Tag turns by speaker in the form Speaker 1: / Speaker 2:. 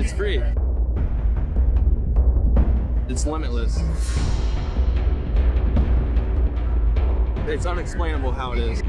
Speaker 1: It's free. It's limitless. It's unexplainable how it is.